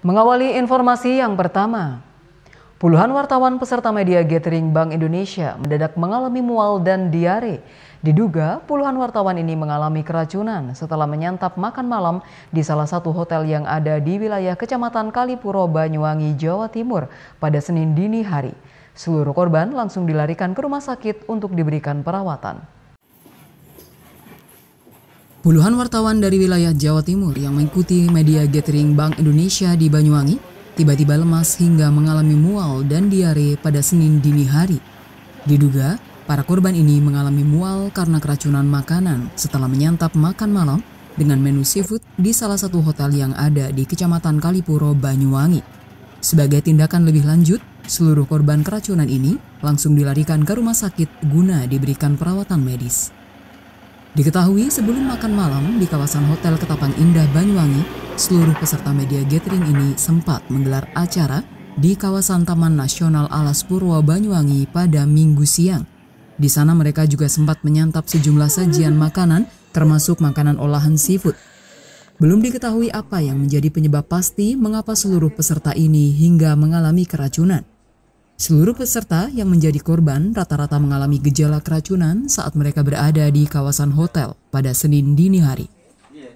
Mengawali informasi yang pertama, puluhan wartawan peserta media gathering Bank Indonesia mendadak mengalami mual dan diare. Diduga puluhan wartawan ini mengalami keracunan setelah menyantap makan malam di salah satu hotel yang ada di wilayah Kecamatan Kalipuro, Banyuwangi, Jawa Timur pada Senin dini hari. Seluruh korban langsung dilarikan ke rumah sakit untuk diberikan perawatan. Puluhan wartawan dari wilayah Jawa Timur yang mengikuti media gathering Bank Indonesia di Banyuwangi tiba-tiba lemas hingga mengalami mual dan diare pada Senin dini hari. Diduga, para korban ini mengalami mual karena keracunan makanan setelah menyantap makan malam dengan menu seafood di salah satu hotel yang ada di Kecamatan Kalipuro, Banyuwangi. Sebagai tindakan lebih lanjut, seluruh korban keracunan ini langsung dilarikan ke rumah sakit guna diberikan perawatan medis. Diketahui sebelum makan malam di kawasan Hotel Ketapang Indah Banyuwangi, seluruh peserta media gathering ini sempat menggelar acara di kawasan Taman Nasional Alas Purwo Banyuwangi pada minggu siang. Di sana mereka juga sempat menyantap sejumlah sajian makanan termasuk makanan olahan seafood. Belum diketahui apa yang menjadi penyebab pasti mengapa seluruh peserta ini hingga mengalami keracunan. Seluruh peserta yang menjadi korban rata-rata mengalami gejala keracunan saat mereka berada di kawasan hotel pada Senin dini hari.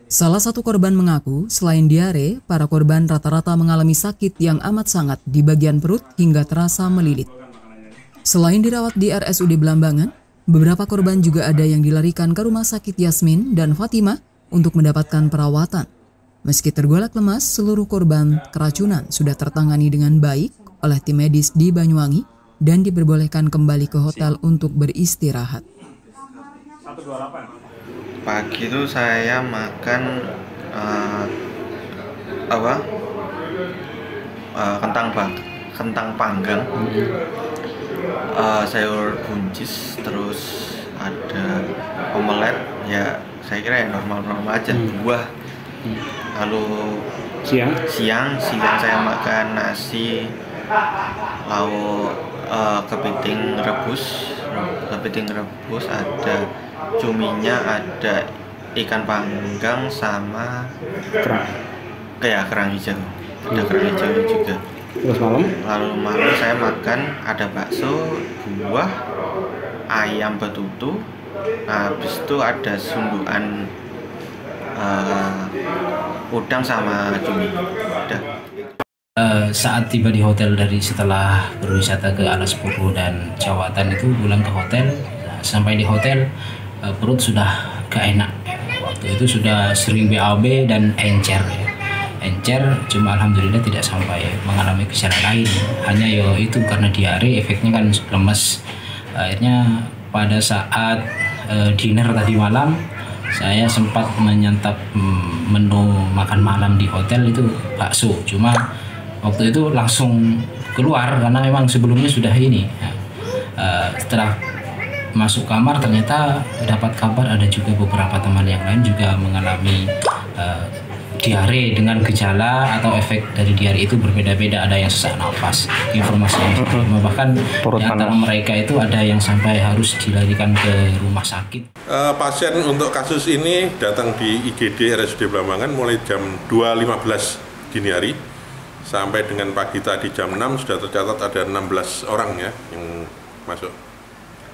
Salah satu korban mengaku, selain diare, para korban rata-rata mengalami sakit yang amat sangat di bagian perut hingga terasa melilit. Selain dirawat di RSUD Belambangan, beberapa korban juga ada yang dilarikan ke rumah sakit Yasmin dan Fatimah untuk mendapatkan perawatan. Meski tergolak lemas, seluruh korban keracunan sudah tertangani dengan baik oleh tim medis di Banyuwangi dan diperbolehkan kembali ke hotel untuk beristirahat. Pagi itu saya makan uh, apa? Uh, kentang bang, kentang panggang, uh, sayur buncis, terus ada omelet. Ya saya kira ya normal-normal aja, hmm. buah. Lalu siang siang siang saya makan nasi lauk uh, kepiting rebus. Kepiting rebus ada cuminya ada ikan panggang sama kerang. Kayak kerang hijau. Ada hmm. kerang hijau juga. Terus malam? Lalu malam saya makan ada bakso buah ayam betutu. Nah, habis itu ada sundukan uh, udang sama cumi. Udah Uh, saat tiba di hotel dari setelah berwisata ke Alas Purwo dan Jawatan itu pulang ke hotel. Nah, sampai di hotel uh, perut sudah gak enak. Waktu itu sudah sering BAB dan encer. Ya. encer cuma alhamdulillah tidak sampai mengalami gejala lain. Hanya yo itu karena diare efeknya kan lemes. Akhirnya pada saat uh, dinner tadi malam saya sempat menyantap mm, menu makan malam di hotel itu bakso. Cuma waktu itu langsung keluar karena memang sebelumnya sudah ini. Ya. uh, setelah masuk kamar ternyata dapat kabar ada juga beberapa teman yang lain juga mengalami uh, diare dengan gejala atau efek dari diare itu berbeda-beda. Ada yang sesak nafas informasi yang sama bahkan Perut di antara mereka itu ada yang sampai harus dilarikan ke rumah sakit. Uh, pasien untuk kasus ini datang di IGD RSUD Blambangan mulai jam 2.15 dini hari sampai dengan pagi tadi jam 6 sudah tercatat ada 16 orang ya yang masuk.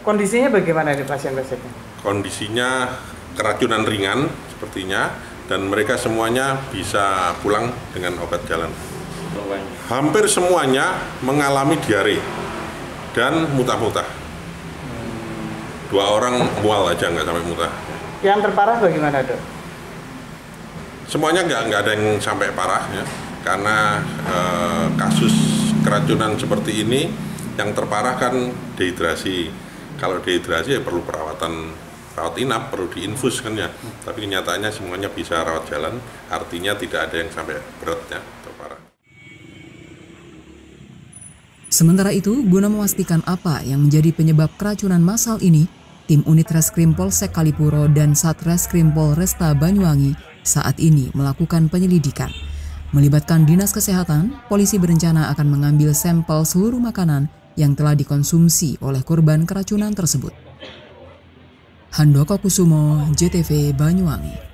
Kondisinya bagaimana di pasien-pasiennya? Kondisinya keracunan ringan sepertinya dan mereka semuanya bisa pulang dengan obat jalan. Hampir semuanya mengalami diare dan mutah-mutah. Dua orang mual aja nggak sampai mutah. Yang terparah bagaimana dok? Semuanya nggak nggak ada yang sampai parah ya karena eh, kasus keracunan seperti ini yang terparah kan dehidrasi. Kalau dehidrasi ya perlu perawatan rawat inap, perlu diinfus kan ya. Tapi kenyataannya semuanya bisa rawat jalan, artinya tidak ada yang sampai beratnya atau parah. Sementara itu, guna memastikan apa yang menjadi penyebab keracunan massal ini, tim unit Reskrim Polsek Kalipuro dan Satreskrim Polresta Banyuwangi saat ini melakukan penyelidikan. Melibatkan Dinas Kesehatan, polisi berencana akan mengambil sampel seluruh makanan yang telah dikonsumsi oleh korban keracunan tersebut. Handoko Kusumo, JTV Banyuwangi.